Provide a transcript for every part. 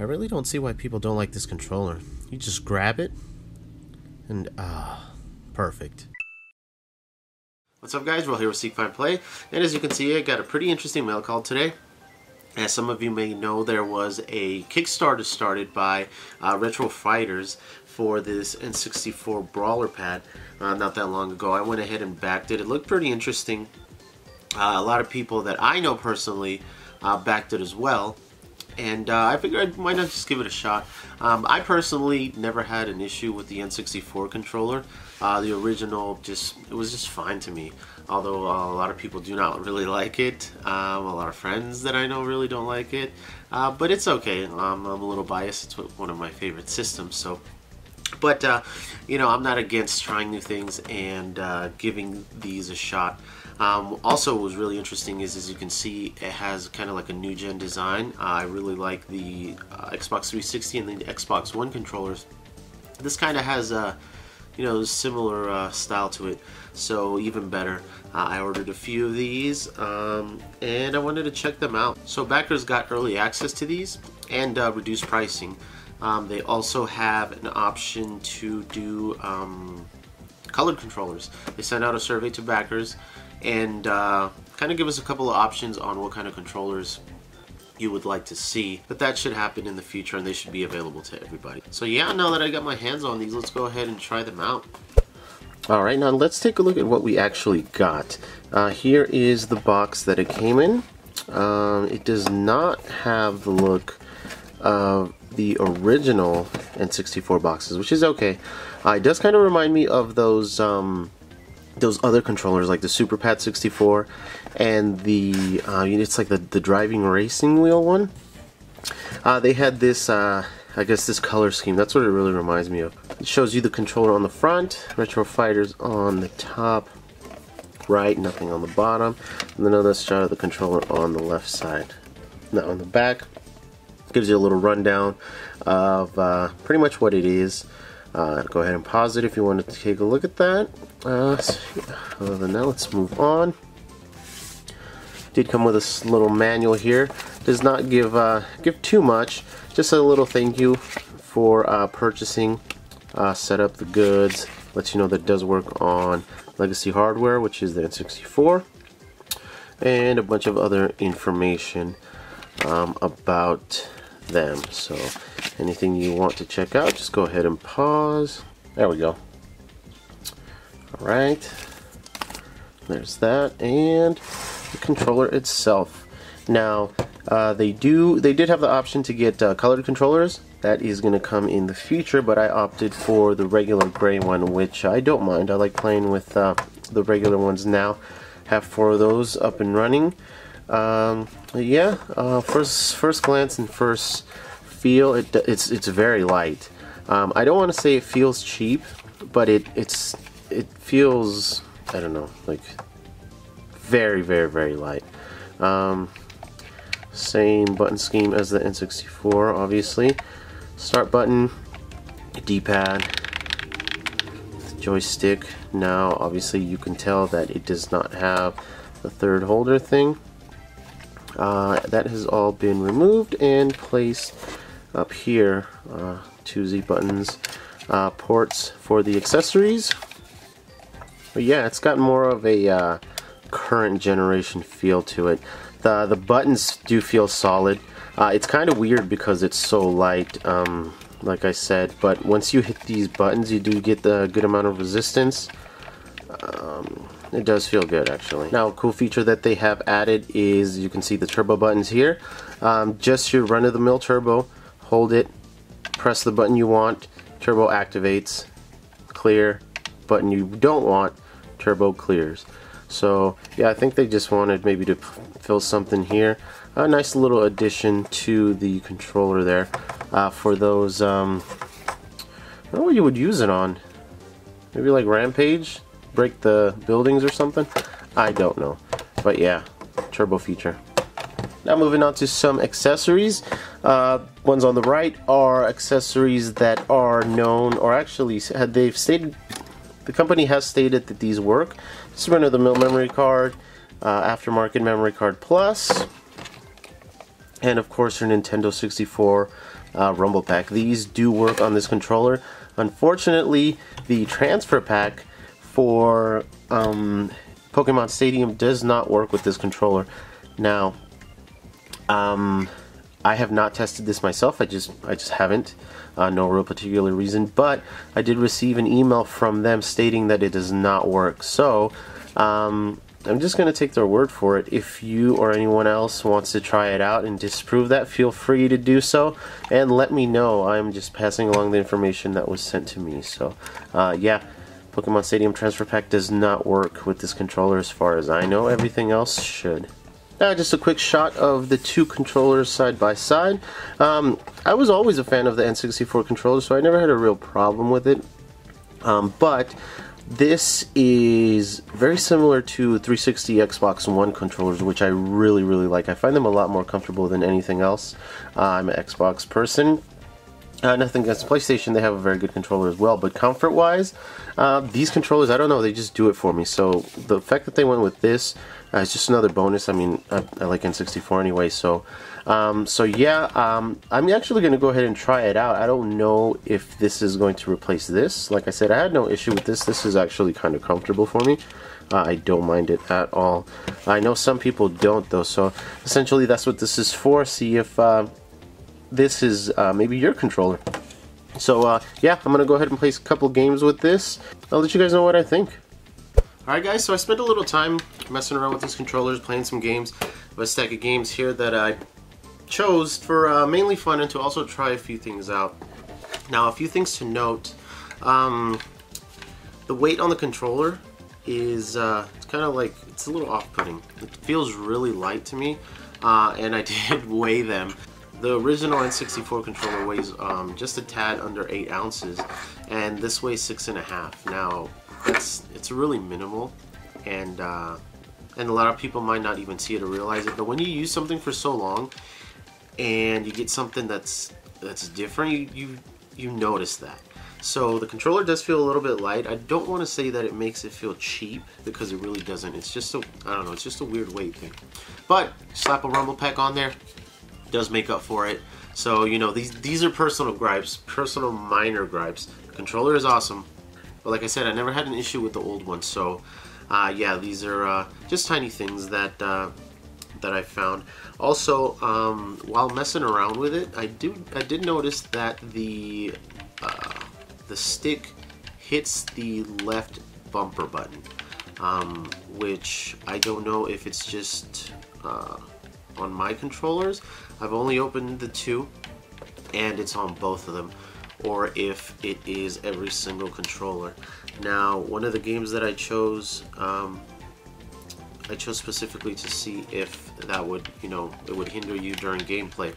I really don't see why people don't like this controller. You just grab it, and ah, perfect. What's up guys, We're here with Seek Find Play, and as you can see I got a pretty interesting mail call today. As some of you may know, there was a Kickstarter started by uh, Retro Fighters for this N64 Brawler pad uh, not that long ago. I went ahead and backed it. It looked pretty interesting. Uh, a lot of people that I know personally uh, backed it as well and uh, I figured I might not just give it a shot. Um, I personally never had an issue with the N64 controller. Uh, the original just it was just fine to me. Although uh, a lot of people do not really like it. Um, a lot of friends that I know really don't like it. Uh, but it's okay. Um, I'm a little biased. It's one of my favorite systems. So but uh, you know I'm not against trying new things and uh, giving these a shot um, also what was really interesting is as you can see it has kind of like a new gen design. Uh, I really like the uh, Xbox 360 and the Xbox One controllers. This kind of has a you know similar uh, style to it so even better. Uh, I ordered a few of these um, and I wanted to check them out. So backers got early access to these and reduced pricing. Um, they also have an option to do um, colored controllers. They sent out a survey to backers and uh, kind of give us a couple of options on what kind of controllers you would like to see. But that should happen in the future and they should be available to everybody. So yeah, now that I got my hands on these, let's go ahead and try them out. Alright, now let's take a look at what we actually got. Uh, here is the box that it came in. Um, it does not have the look of the original N64 boxes, which is okay. Uh, it does kind of remind me of those um, those other controllers, like the Super Pad 64 and the uh, it's like the the driving racing wheel one. Uh, they had this, uh, I guess, this color scheme. That's what it really reminds me of. It shows you the controller on the front, Retro Fighters on the top, right, nothing on the bottom, and then another shot of the controller on the left side. Now on the back, gives you a little rundown of uh, pretty much what it is. Uh, go ahead and pause it if you want to take a look at that. Uh, so other than that, let's move on. Did come with a little manual here. Does not give uh, give too much. Just a little thank you for uh, purchasing. Uh, set up the goods. Lets you know that it does work on legacy hardware, which is the N64, and a bunch of other information um, about them. So anything you want to check out, just go ahead and pause. There we go. All right. There's that. And the controller itself. Now, uh, they do they did have the option to get uh, colored controllers. That is going to come in the future, but I opted for the regular gray one, which I don't mind. I like playing with uh, the regular ones now. Have four of those up and running. Um, yeah, uh, first first glance and first feel, it it's it's very light. Um, I don't want to say it feels cheap, but it it's it feels I don't know like very very very light. Um, same button scheme as the N64, obviously. Start button, D-pad, joystick. Now, obviously, you can tell that it does not have the third holder thing. Uh, that has all been removed and placed up here. Uh, two Z buttons, uh, ports for the accessories. But yeah, it's got more of a uh, current generation feel to it. The, the buttons do feel solid. Uh, it's kind of weird because it's so light, um, like I said, but once you hit these buttons, you do get the good amount of resistance. Um, it does feel good actually. Now a cool feature that they have added is you can see the turbo buttons here. Um, just your run-of-the-mill turbo, hold it, press the button you want, turbo activates, clear, button you don't want, turbo clears. So yeah, I think they just wanted maybe to fill something here. A nice little addition to the controller there uh, for those, um, I don't know what you would use it on. Maybe like Rampage? Break the buildings or something? I don't know. But yeah, turbo feature. Now moving on to some accessories. Uh, ones on the right are accessories that are known, or actually they've stated, the company has stated that these work. This is run-of-the-mill memory card, uh, aftermarket memory card plus, and of course your Nintendo 64 uh, Rumble Pack. These do work on this controller. Unfortunately, the transfer pack for um, Pokemon Stadium does not work with this controller. Now, um, I have not tested this myself. I just I just haven't. Uh, no real particular reason, but I did receive an email from them stating that it does not work. So um, I'm just going to take their word for it. If you or anyone else wants to try it out and disprove that, feel free to do so and let me know. I'm just passing along the information that was sent to me. So, uh, yeah, Pokemon Stadium Transfer Pack does not work with this controller as far as I know. Everything else should. Now, just a quick shot of the two controllers side by side. Um, I was always a fan of the N64 controller, so I never had a real problem with it. Um, but this is very similar to 360 Xbox One controllers, which I really, really like. I find them a lot more comfortable than anything else. Uh, I'm an Xbox person. Uh, nothing against PlayStation, they have a very good controller as well, but comfort wise, uh, these controllers, I don't know, they just do it for me. So the fact that they went with this uh, is just another bonus. I mean, I, I like N64 anyway, so um, so yeah, um, I'm actually going to go ahead and try it out. I don't know if this is going to replace this. Like I said, I had no issue with this. This is actually kind of comfortable for me. Uh, I don't mind it at all. I know some people don't though, so essentially that's what this is for. See if uh, this is uh, maybe your controller. So uh, yeah, I'm gonna go ahead and play a couple games with this. I'll let you guys know what I think. Alright guys, so I spent a little time messing around with these controllers, playing some games. I have a stack of games here that I chose for uh, mainly fun and to also try a few things out. Now, a few things to note. Um, the weight on the controller is uh, it's kind of like it's a little off-putting. It feels really light to me, uh, and I did weigh them. The original N64 controller weighs um, just a tad under eight ounces, and this weighs six and a half. Now, it's it's really minimal, and uh, and a lot of people might not even see it or realize it. But when you use something for so long, and you get something that's that's different, you you, you notice that. So the controller does feel a little bit light. I don't want to say that it makes it feel cheap because it really doesn't. It's just a, I don't know, it's just a weird weight thing. But slap a rumble pack on there, does make up for it. So, you know, these these are personal gripes, personal minor gripes. The controller is awesome. But like I said, I never had an issue with the old one. So, uh, yeah, these are uh, just tiny things that uh, that I found. Also, um, while messing around with it, I do I did notice that the uh, the stick hits the left bumper button, um, which I don't know if it's just uh, on my controllers. I've only opened the two, and it's on both of them, or if it is every single controller. Now, one of the games that I chose. Um, I chose specifically to see if that would, you know, it would hinder you during gameplay.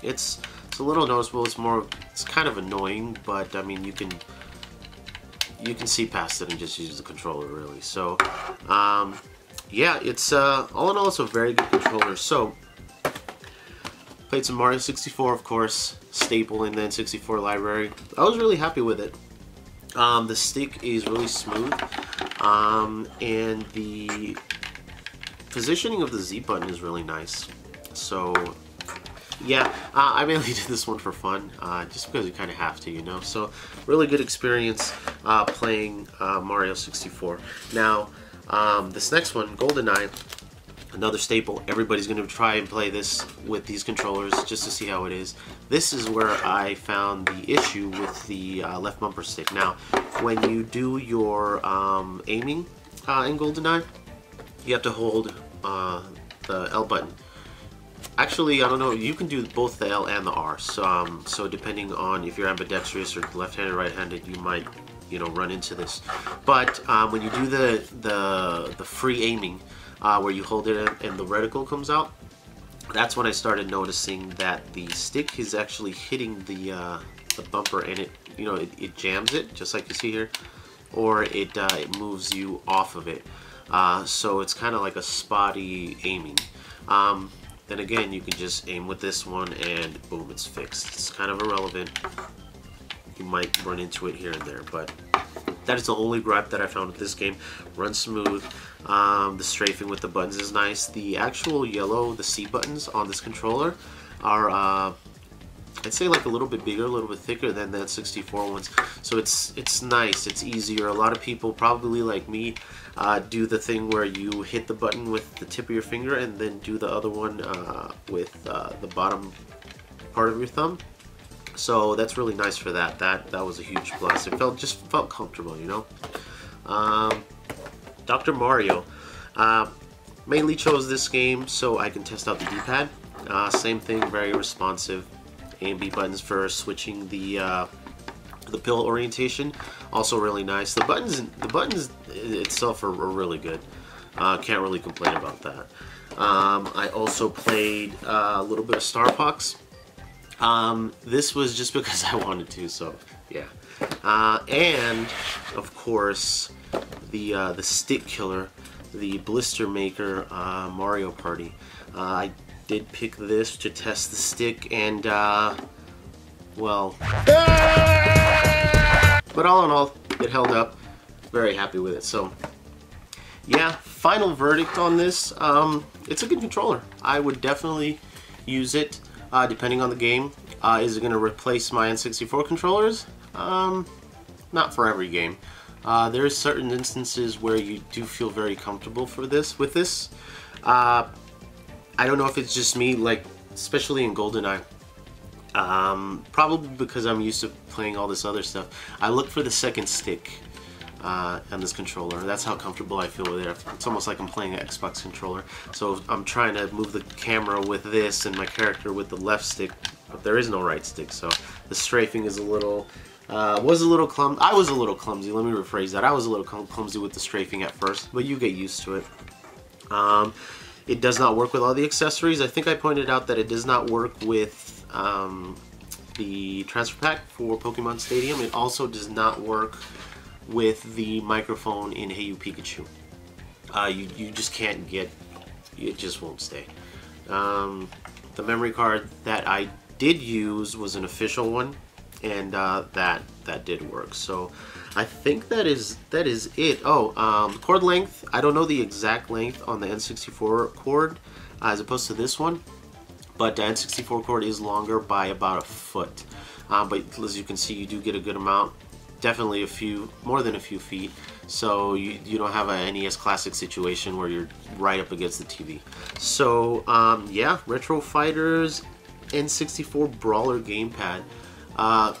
It's it's a little noticeable. It's more, it's kind of annoying, but I mean, you can you can see past it and just use the controller really. So, um, yeah, it's uh, all in all, it's a very good controller. So, played some Mario 64, of course, staple in the N64 library. I was really happy with it. Um, the stick is really smooth, um, and the positioning of the Z button is really nice. So yeah, uh, I mainly did this one for fun, uh, just because you kind of have to, you know. So really good experience uh, playing uh, Mario 64. Now, um, this next one, GoldenEye, another staple. Everybody's going to try and play this with these controllers just to see how it is. This is where I found the issue with the uh, left bumper stick. Now, when you do your um, aiming uh, in GoldenEye, you have to hold uh, the L button. Actually, I don't know, you can do both the L and the R. So, um, so depending on if you're ambidextrous or left-handed right-handed, you might, you know, run into this. But um, when you do the, the, the free aiming, uh, where you hold it and the reticle comes out, that's when I started noticing that the stick is actually hitting the, uh, the bumper and it, you know, it, it, jams it, just like you see here, or it, uh, it moves you off of it. Uh, so it's kind of like a spotty aiming. Um, then again, you can just aim with this one and boom, it's fixed. It's kind of irrelevant. You might run into it here and there, but That is the only gripe that I found with this game. Runs smooth. Um, the strafing with the buttons is nice. The actual yellow, the C buttons on this controller are, uh, I'd say like a little bit bigger, a little bit thicker than the 64 ones. So it's it's nice, it's easier. A lot of people, probably like me, uh, do the thing where you hit the button with the tip of your finger and then do the other one uh, with uh, the bottom part of your thumb. So that's really nice for that. That that was a huge plus. It felt just felt comfortable, you know. Um, Dr. Mario. Uh, mainly chose this game so I can test out the D-pad. Uh, same thing, very responsive. A and B buttons for switching the uh, the pill orientation. Also really nice. The buttons the buttons itself are, are really good. Uh, can't really complain about that. Um, I also played uh, a little bit of Star Fox. Um, this was just because I wanted to, so yeah. Uh, and of course, the uh, the stick killer, the blister maker uh, Mario Party. Uh, I did pick this to test the stick, and uh, well, but all in all, it held up. Very happy with it. So yeah, final verdict on this. Um, it's a good controller. I would definitely use it uh, depending on the game. Uh, is it going to replace my N64 controllers? Um, not for every game. Uh, there's certain instances where you do feel very comfortable for this with this. Uh, I don't know if it's just me, like especially in GoldenEye. Um, probably because I'm used to playing all this other stuff. I look for the second stick uh, on this controller. That's how comfortable I feel with it. It's almost like I'm playing an Xbox controller. So I'm trying to move the camera with this and my character with the left stick, but there is no right stick. So the strafing is a little, uh, was a little clumsy. I was a little clumsy. Let me rephrase that. I was a little clumsy with the strafing at first, but you get used to it. Um, it does not work with all the accessories. I think I pointed out that it does not work with um, the transfer pack for Pokemon Stadium. It also does not work with the microphone in Hey You Pikachu. Uh, you, you just can't get, it just won't stay. Um, the memory card that I did use was an official one and uh, that that did work. So I think that is that is it. Oh um, cord length. I don't know the exact length on the N64 cord uh, as opposed to this one but the N64 cord is longer by about a foot. Uh, but as you can see you do get a good amount definitely a few, more than a few feet. So you, you don't have a NES Classic situation where you're right up against the TV. So um, yeah, Retro Fighters N64 Brawler Gamepad. Uh,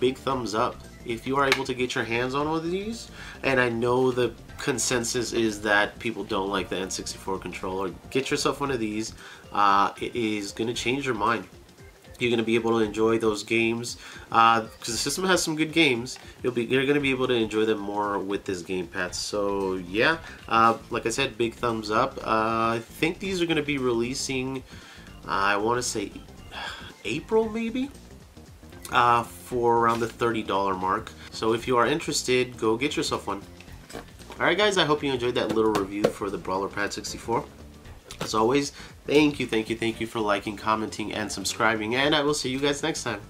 big thumbs up. If you are able to get your hands on one of these, and I know the consensus is that people don't like the N64 controller, get yourself one of these. Uh, it is going to change your mind you're going to be able to enjoy those games because uh, the system has some good games. You'll be you're going to be able to enjoy them more with this game gamepad. So yeah, uh, like I said, big thumbs up. Uh, I think these are going to be releasing. I want to say April maybe. Uh, for around the $30 mark. So if you are interested, go get yourself one. Alright guys, I hope you enjoyed that little review for the Brawler Pad 64. As always, thank you, thank you, thank you for liking, commenting, and subscribing, and I will see you guys next time.